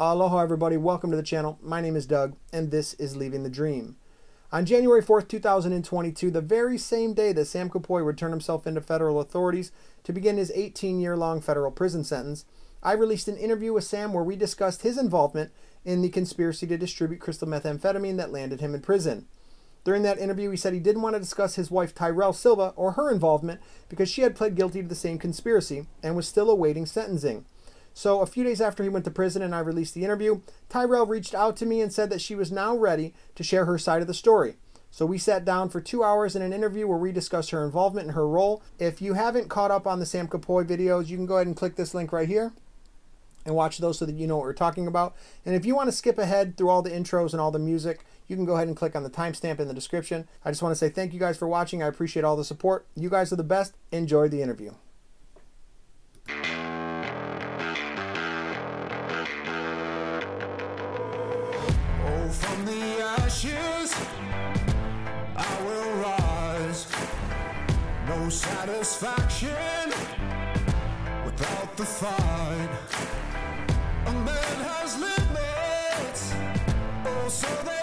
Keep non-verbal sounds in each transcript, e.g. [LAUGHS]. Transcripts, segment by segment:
Aloha, everybody. Welcome to the channel. My name is Doug, and this is Leaving the Dream. On January 4th, 2022, the very same day that Sam Kapoi would turn himself into federal authorities to begin his 18 year long federal prison sentence, I released an interview with Sam where we discussed his involvement in the conspiracy to distribute crystal methamphetamine that landed him in prison. During that interview, he said he didn't want to discuss his wife Tyrell Silva or her involvement because she had pled guilty to the same conspiracy and was still awaiting sentencing. So, a few days after he went to prison and I released the interview, Tyrell reached out to me and said that she was now ready to share her side of the story. So, we sat down for two hours in an interview where we discussed her involvement and her role. If you haven't caught up on the Sam Kapoi videos, you can go ahead and click this link right here and watch those so that you know what we're talking about. And if you want to skip ahead through all the intros and all the music, you can go ahead and click on the timestamp in the description. I just want to say thank you guys for watching. I appreciate all the support. You guys are the best. Enjoy the interview. Ashes I will rise. No satisfaction without the fight. A man has limits Oh, so they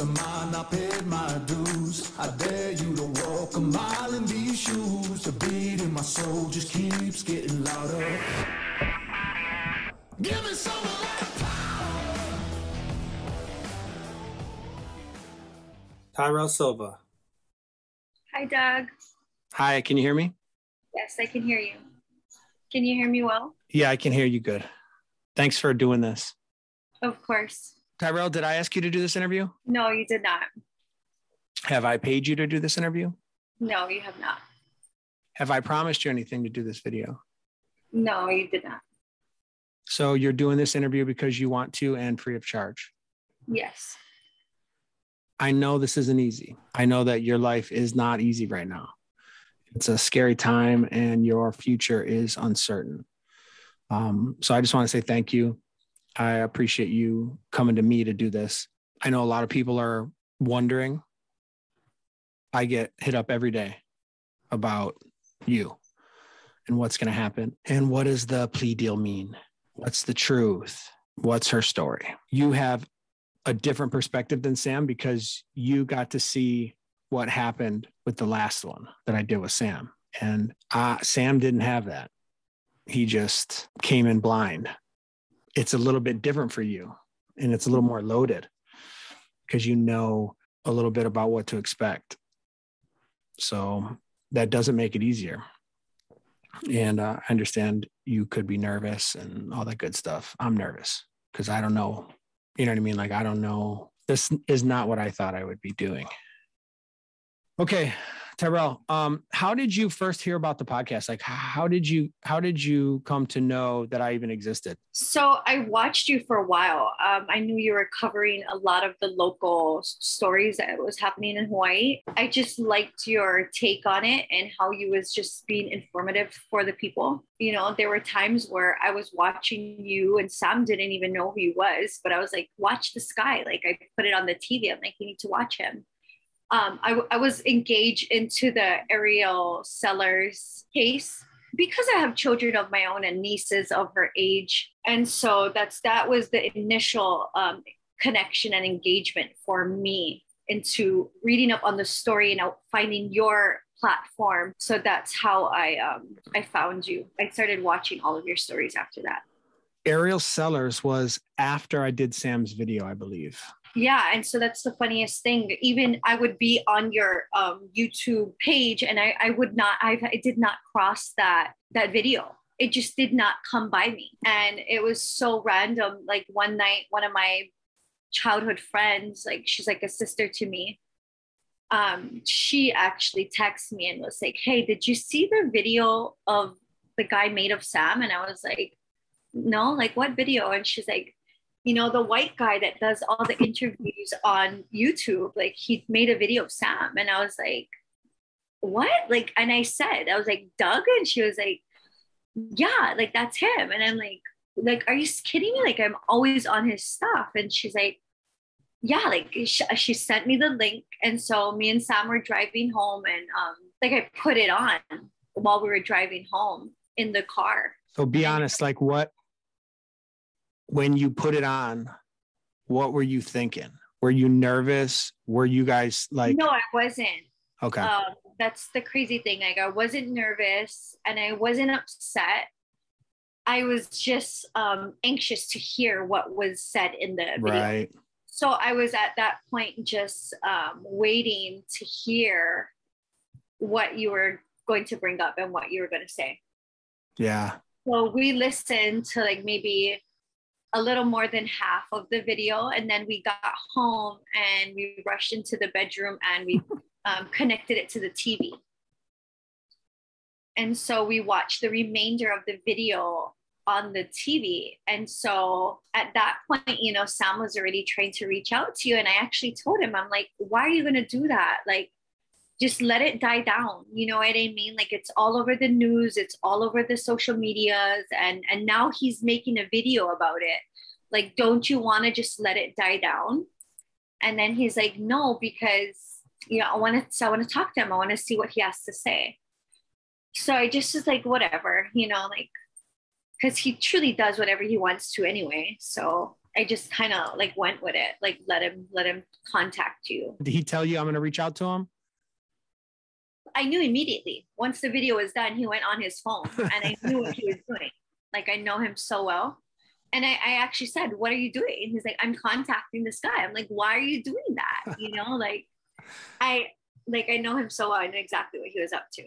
take mine I paid my dues I dare you to walk a mile in these shoes The beat in my soul just keeps getting louder Give me some of that power Tyrell Silva. Hi, Doug. Hi, can you hear me? Yes, I can hear you. Can you hear me well? Yeah, I can hear you good. Thanks for doing this. Of course. Tyrell, did I ask you to do this interview? No, you did not. Have I paid you to do this interview? No, you have not. Have I promised you anything to do this video? No, you did not. So you're doing this interview because you want to and free of charge. Yes. I know this isn't easy. I know that your life is not easy right now. It's a scary time and your future is uncertain. Um, so I just want to say thank you. I appreciate you coming to me to do this. I know a lot of people are wondering. I get hit up every day about you and what's going to happen and what does the plea deal mean? What's the truth? What's her story? You have a different perspective than Sam because you got to see what happened with the last one that I did with Sam. And uh, Sam didn't have that. He just came in blind. It's a little bit different for you and it's a little more loaded because you know a little bit about what to expect. So that doesn't make it easier. And uh, I understand you could be nervous and all that good stuff. I'm nervous because I don't know you know what I mean? Like, I don't know. This is not what I thought I would be doing. Okay, Tyrell, um, how did you first hear about the podcast? Like, how did you how did you come to know that I even existed? So I watched you for a while. Um, I knew you were covering a lot of the local stories that was happening in Hawaii. I just liked your take on it and how you was just being informative for the people. You know, there were times where I was watching you and Sam didn't even know who he was, but I was like, watch this guy. Like I put it on the TV. I'm like, you need to watch him um, I, I was engaged into the Ariel Sellers case because I have children of my own and nieces of her age, and so that's that was the initial um, connection and engagement for me into reading up on the story and finding your platform. So that's how I um, I found you. I started watching all of your stories after that. Ariel Sellers was after I did Sam's video, I believe yeah and so that's the funniest thing. Even i would be on your um, youtube page and I, I would not I, I did not cross that that video. It just did not come by me. And it was so random. Like one night one of my childhood friends like she's like a sister to me um she actually texted me and was like hey did you see the video of the guy made of sam and i was like no like what video? And she's like you know, the white guy that does all the interviews on YouTube, like he made a video of Sam. And I was like, what? Like, and I said, I was like, Doug? And she was like, yeah, like that's him. And I'm like, like, are you kidding me? Like, I'm always on his stuff. And she's like, yeah, like she, she sent me the link, and so me and Sam were driving home, and um, like I put it on while we were driving home in the car. So be honest, like what when you put it on, what were you thinking? Were you nervous? Were you guys like no, I wasn't. Okay. Um, that's the crazy thing. Like I wasn't nervous and I wasn't upset. I was just um, anxious to hear what was said in the video. right. So I was at that point just um, waiting to hear what you were going to bring up and what you were going to say. Yeah. So we listened to like maybe a little more than half of the video, and then we got home and we rushed into the bedroom and we [LAUGHS] um, connected it to the TV. And so we watched the remainder of the video on the TV. And so at that point, you know, Sam was already trying to reach out to you. And I actually told him, I'm like, why are you going to do that? Like, just let it die down. You know what I mean? Like it's all over the news, it's all over the social medias, and and now he's making a video about it. Like, don't you want to just let it die down? And then he's like, no, because you know, I want to, I want to talk to him. I want to see what he has to say. So I just was like, whatever, you know, like, because he truly does whatever he wants to anyway. So I just kind of like went with it, like let him let him contact you. Did he tell you I'm gonna reach out to him? I knew immediately once the video was done, he went on his phone and I knew what he was [LAUGHS] doing. Like I know him so well. And I, I actually said, What are you doing? And he's like, I'm contacting this guy. I'm like, Why are you doing that? You know, [LAUGHS] like I like I know him so well. I know exactly what he was up to.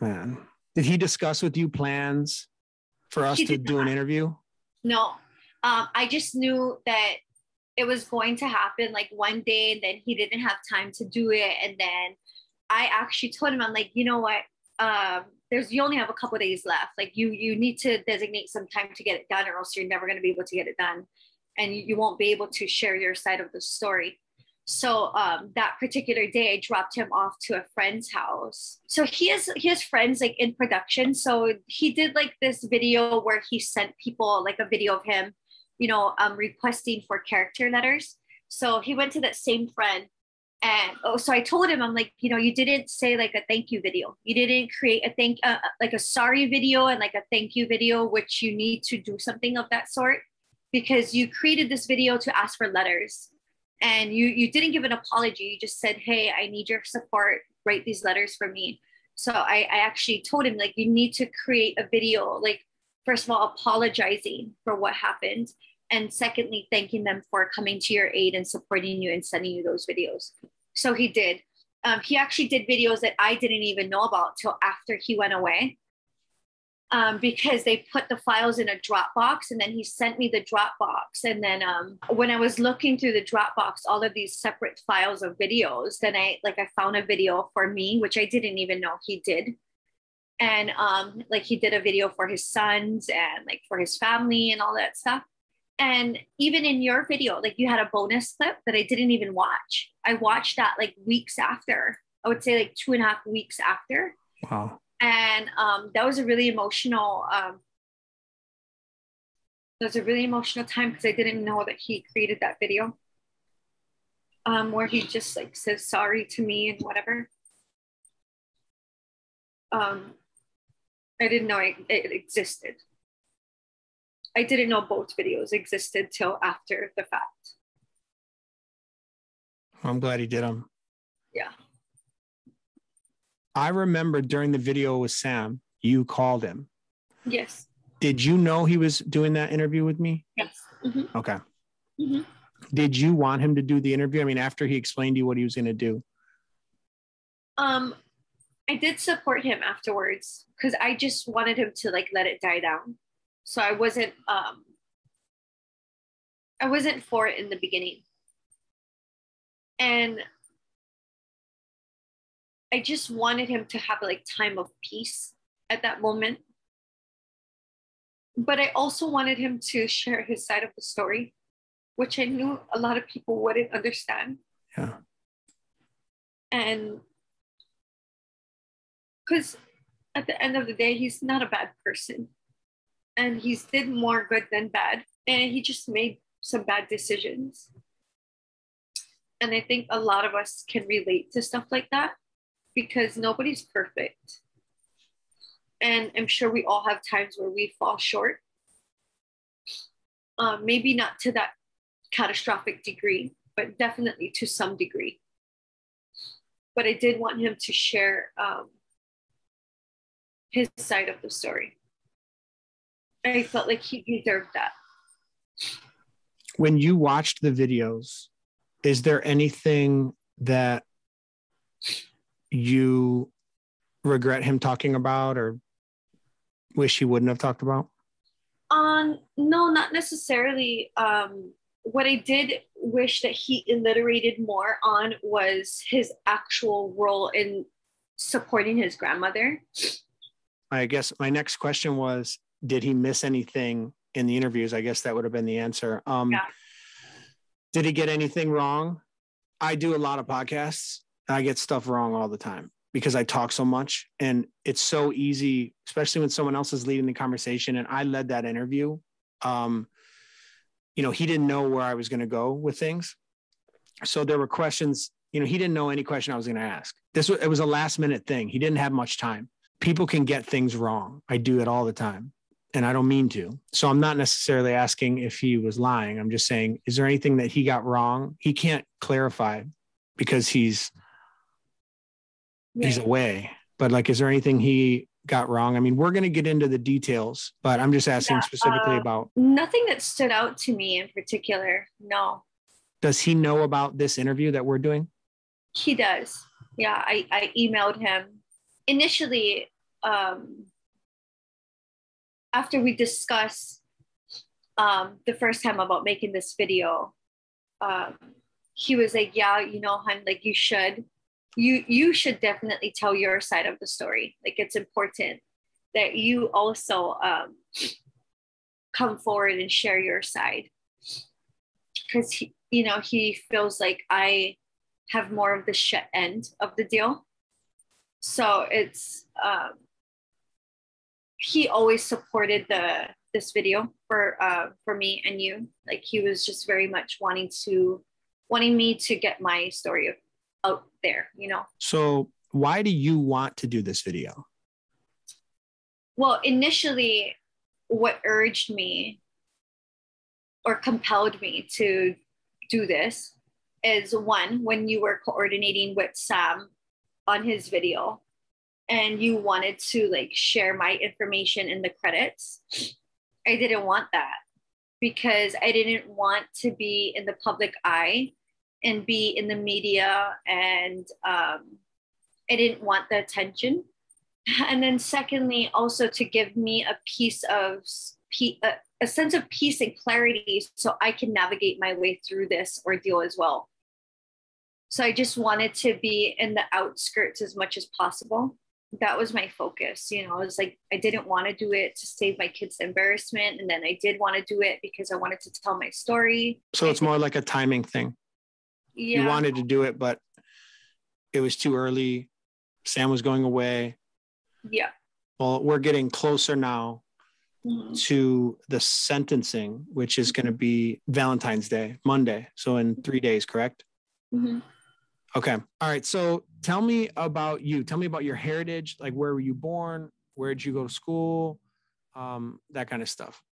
Man. Did he discuss with you plans for us He to do an interview? No, um, I just knew that it was going to happen like one day, and then he didn't have time to do it. And then I actually told him, I'm like, you know what? Um, there's you only have a couple days left. Like you you need to designate some time to get it done, or else you're never going to be able to get it done, and you, you won't be able to share your side of the story. So um, that particular day, I dropped him off to a friend's house. So he has he has friends like in production. So he did like this video where he sent people like a video of him, you know, um, requesting for character letters. So he went to that same friend, and oh, so I told him, I'm like, you know, you didn't say like a thank you video. You didn't create a thank uh, like a sorry video and like a thank you video, which you need to do something of that sort because you created this video to ask for letters. And you you didn't give an apology. You just said hey i need your support. Write these letters for me. So i i actually told him like you need to create a video like first of all apologizing for what happened and secondly thanking them for coming to your aid and supporting you and sending you those videos so he did um, he actually did videos that i didn't even know about till after he went away um, because they put the files in a Dropbox and then he sent me the Dropbox. And then um, when I was looking through the Dropbox, all of these separate files of videos, then I like I found a video for me, which I didn't even know he did. And um, like he did a video for his sons and like for his family and all that stuff. And even in your video, like you had a bonus clip that I didn't even watch. I watched that like weeks after. I would say like two and a half weeks after Wow. and um, that was a really emotional um, that was a really emotional time because i didn't know that he created that video um, where he just like says sorry to me and whatever um, i didn't know it, it existed i didn't know both videos existed till after the fact I'm glad he did them. Yeah. I remember during the video with Sam, you called him. yes Did you know he was doing that interview with me? yes Mhm. Okay. Mhm. Did you want him to do the interview? I mean, after he explained to you what he was going to do. Um, I did support him afterwards because I just wanted him to like let it die down. So I wasn't um I wasn't for it in the beginning. And I just wanted him to have like time of peace at that moment. But I also wanted him to share his side of the story, which I knew a lot of people wouldn't understand Yeah. and because at the end of the day he's not a bad person and he's did more good than bad and he just made some bad decisions. And I think a lot of us can relate to stuff like that because nobody's perfect. And I'm sure we all have times where we fall short. Um, maybe not to that catastrophic degree, but definitely to some degree. But I did want him to share um, his side of the story. I felt like he deserved that. When you watched the videos, is there anything that you regret him talking about or wish he wouldn't have talked about? Um, no, not necessarily. Um, what I did wish that he alliterated more on was his actual role in supporting his grandmother. I guess my next question was Did he miss anything in the interviews? I guess that would have been the answer. Um, Yeah. Did he get anything wrong? I do a lot of podcasts. I get stuff wrong all the time because I talk so much. And it's so easy, especially when someone else is leading the conversation. And I led that interview. Um, you know, he didn't know where I was going to go with things. So there were questions, you know, he didn't know any question I was going to ask. This was, it was a last minute thing. He didn't have much time. People can get things wrong. I do it all the time and I don't mean to. So I'm not necessarily asking if he was lying. I'm just saying, is there anything that he got wrong? He can't clarify because he's he's away. But like, is there anything he got wrong? I mean, we're going to get into the details, but I'm just asking Yeah, specifically uh, about Nothing that stood out to me in particular. No, does he know about this interview that we're doing? he does. Yeah, I, I emailed him initially. Um, after we discussed um, the first time about making this video, um, he was like, "Yeah, you know, hun, like you should, you you should definitely tell your side of the story. Like it's important that you also um, come forward and share your side, because he, you know, he feels like I have more of the shit end of the deal. So it's um, he always supported the this video for uh, for me and you. Like he was just very much wanting to wanting me to get my story out there. You know. So why do you want to do this video? Well, initially, what urged me or compelled me to do this is one, when you were coordinating with Sam on his video and you wanted to like share my information in the credits, I didn't want that because I didn't want to be in the public eye and be in the media and um, I didn't want the attention. [LAUGHS] And then secondly also to give me a piece of a, sense of peace and clarity so i can navigate my way through this ordeal as well. So i just wanted to be in the outskirts as much as possible that was my focus you know i was like i didn't want to do it to save my kids embarrassment and then i did want to do it because i wanted to tell my story So it's more like a timing thing. yeah You wanted to do it, but it was too early. Sam was going away. yeah Well, we're getting closer now Mhm. to the sentencing, which is going to be Valentine's Day, Monday. So in three days, correct? Mhm. Okay. All right. So tell me about you. Tell me about your heritage. Like, where were you born? Where did you go to school? Um, that kind of stuff.